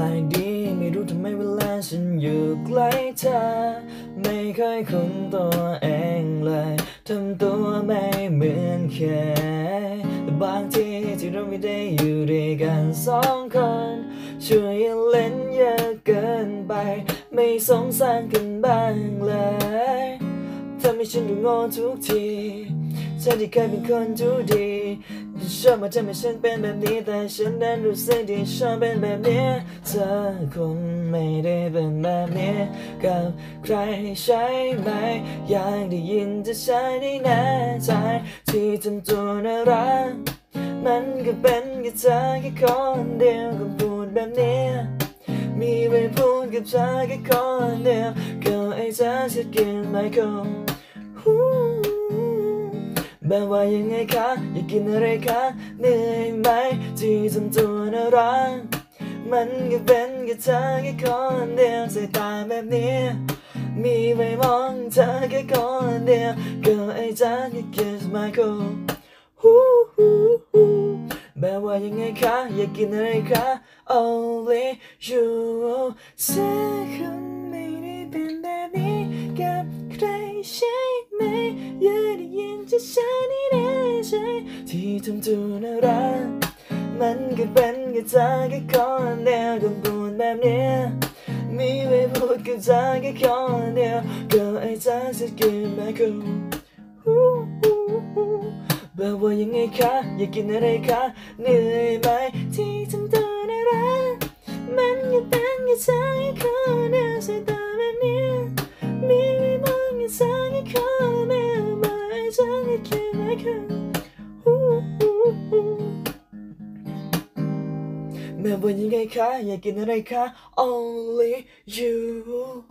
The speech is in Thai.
ลายดี ไม่รู้ทำไมเวลาฉันอยู่ใกล้เธอ ไม่เคยคุ้นตัวเองเลยทำตัวไม่เหมือนเคยแต่บางทีที่เราไม่ได้อยู่ด้วยกันสองคนช่วยเล่นเยอะเกินไป ไม่สงสารกันบ้างเลยทำให้ฉันดูโง่ทุกทีฉันที่เคยเป็นคนดูดี ชอบมาทำให้ฉันเป็นแบบนี้ แต่ฉันดันรู้สึกที่ชอบเป็นแบบนี้ เธอคงไม่ได้เป็นแบบนี้ กับใครใช่ไหม อยากได้ยินจะใช้ได้แน่ใจที่ทำตัวน่ารัก มันก็เป็นแค่เธอแค่คนเดียวก็พูดแบบนี้มีไว้พูดกับเธอแค่คนเดียวก็ไอ้เธอจะกินไม่คง แบบว่ายังไงคะ อยากกินอะไรคะ เหนื่อยไหม ที่ทำตัวน่ารัก มันก็เป็นแค่เธอแค่คนเดียวสายตาแบบนี้ มีไว้มองเธอแค่คนเดียวก็ไอ้เธอแค่ kiss my cool ฮู้ฮู้ฮู้แบบว่ายังไงคะ อยากกินอะไรคะ only you เนี่แน่ใจที่ทำตัวน่ารักมันก็เป็นแค่เธอแค่คนเดียวต้องพูดแบบนี้มีไว้พูดกับเธอแค่คนเดียวก็ไอ้เธอจะกินไม่คุ้มฮู้ฮู้ฮู้แบบว่ายังไงคะอยากกินอะไรคะเหนื่อยไหมที่ทำตัวน่ารัก take it I can Man, when you get car, you get in a only you.